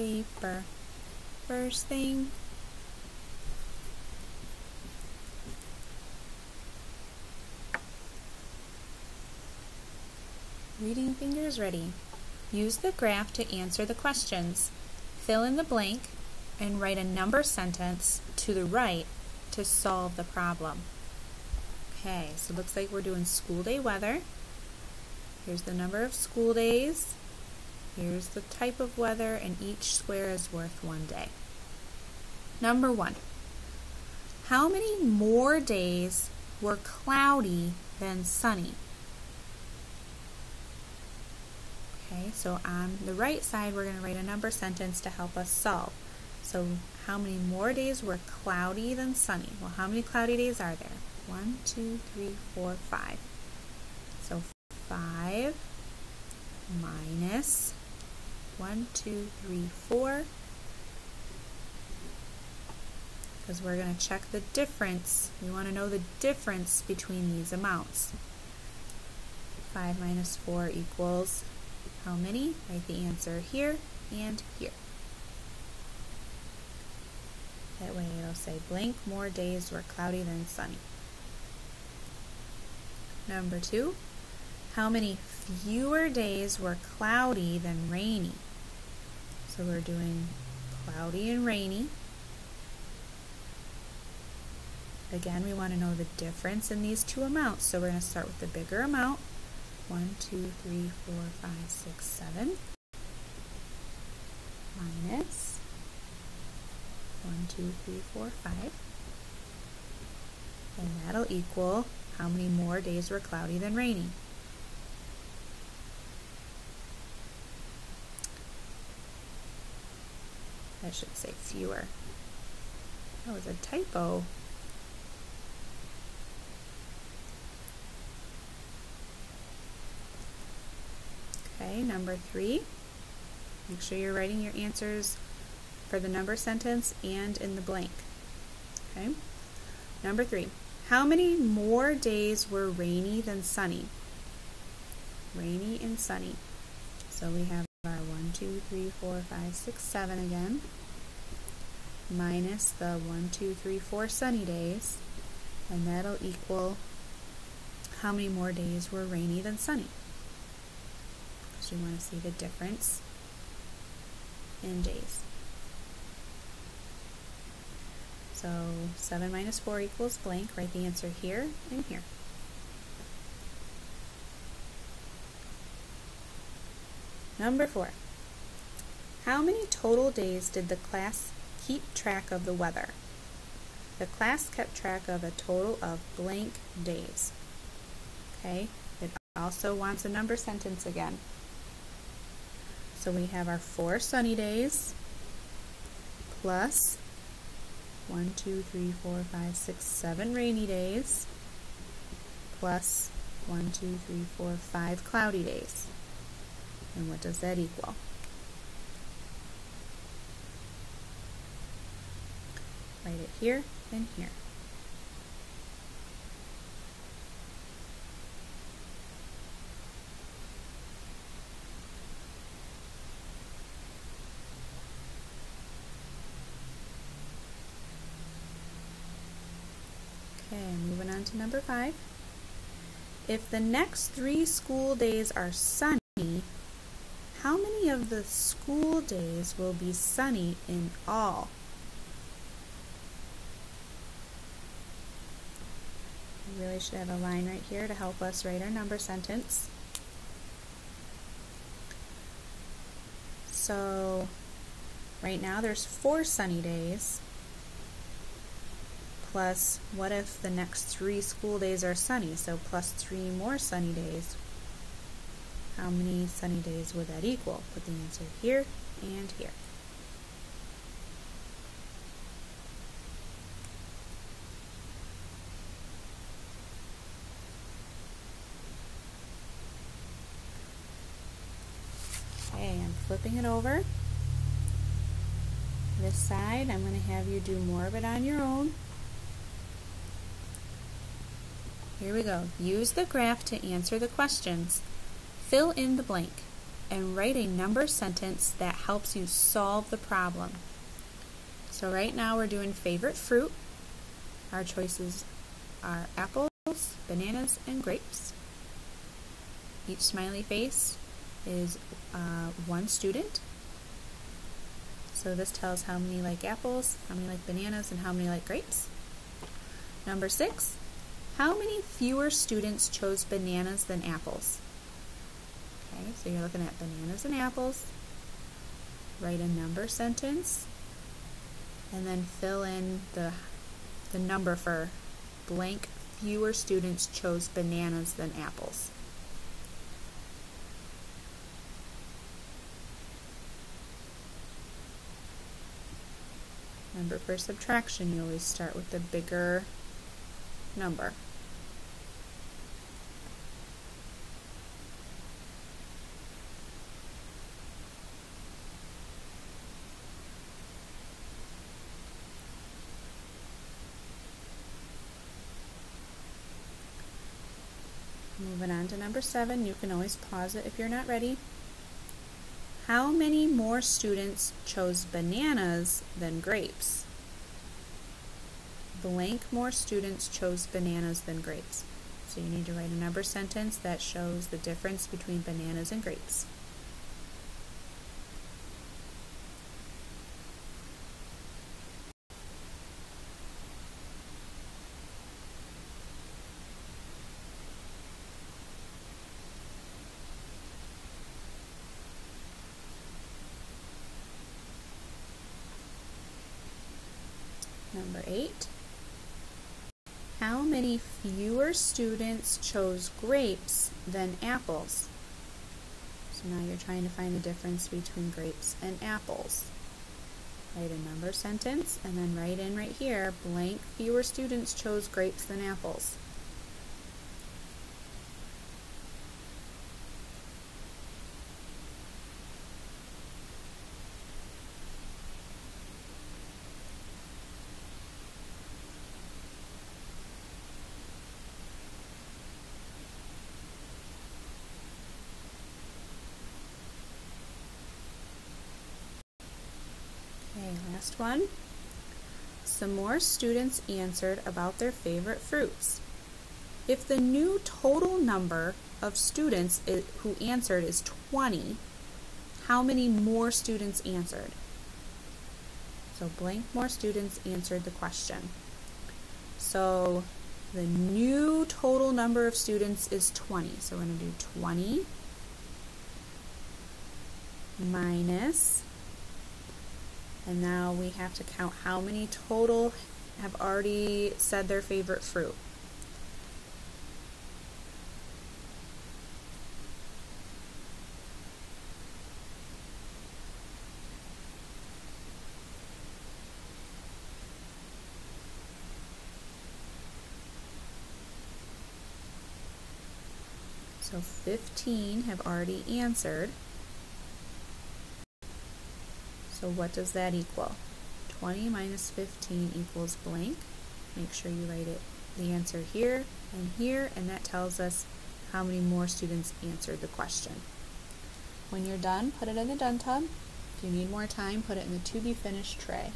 paper. First thing, reading fingers ready. Use the graph to answer the questions. Fill in the blank and write a number sentence to the right to solve the problem. Okay, so it looks like we're doing school day weather. Here's the number of school days. Here's the type of weather, and each square is worth one day. Number one. How many more days were cloudy than sunny? Okay, so on the right side, we're going to write a number sentence to help us solve. So how many more days were cloudy than sunny? Well, how many cloudy days are there? One, two, three, four, five. So 5 minus 1, 2, 3, 4. Because we're going to check the difference. We want to know the difference between these amounts. 5 minus 4 equals how many? Write the answer here and here. That way it'll say blank more days were cloudy than sunny. Number two, how many fewer days were cloudy than rainy? So we're doing cloudy and rainy. Again, we want to know the difference in these two amounts. So we're going to start with the bigger amount. 1, 2, 3, 4, 5, 6, 7. Minus 1, 2, 3, 4, 5. And that'll equal how many more days were cloudy than rainy? I should say fewer. That was a typo. Okay, number three. Make sure you're writing your answers for the number sentence and in the blank. Okay. Number three. How many more days were rainy than sunny? Rainy and sunny. So we have our 1, 2, 3, 4, 5, 6, 7 again, minus the 1, 2, 3, 4 sunny days, and that'll equal how many more days were rainy than sunny. Because we want to see the difference in days. So 7 minus 4 equals blank. Write the answer here and here. Number four. How many total days did the class keep track of the weather? The class kept track of a total of blank days. Okay, it also wants a number sentence again. So we have our four sunny days plus one, two, three, four, five, six, seven rainy days plus one, two, three, four, five cloudy days. And what does that equal? Write it here and here. Okay, moving on to number five. If the next three school days are sunny, how many of the school days will be sunny in all? Really should have a line right here to help us write our number sentence. So right now there's four sunny days plus what if the next three school days are sunny so plus three more sunny days how many sunny days would that equal? Put the answer here and here. Okay, I'm flipping it over. This side, I'm going to have you do more of it on your own. Here we go. Use the graph to answer the questions. Fill in the blank. and write a number sentence that helps you solve the problem. So right now we're doing favorite fruit. Our choices are apples, bananas, and grapes. Each smiley face is uh, one student. So this tells how many like apples, how many like bananas, and how many like grapes. Number six, how many fewer students chose bananas than apples? Okay, so you're looking at bananas and apples. Write a number sentence and then fill in the, the number for blank fewer students chose bananas than apples. Remember for subtraction you always start with the bigger number. Moving on to number seven, you can always pause it if you're not ready. How many more students chose bananas than grapes? Blank more students chose bananas than grapes. So you need to write a number sentence that shows the difference between bananas and grapes. Number eight. How many fewer students chose grapes than apples? So now you're trying to find the difference between grapes and apples. Write a number sentence and then write in right here, blank fewer students chose grapes than apples. Okay, last one. Some more students answered about their favorite fruits. If the new total number of students who answered is 20, how many more students answered? So blank more students answered the question. So the new total number of students is 20. So we're going to do 20 minus and now we have to count how many total have already said their favorite fruit. So 15 have already answered. So what does that equal? 20 minus 15 equals blank. Make sure you write it the answer here and here, and that tells us how many more students answered the question. When you're done, put it in the done tub. If you need more time, put it in the to be finished tray.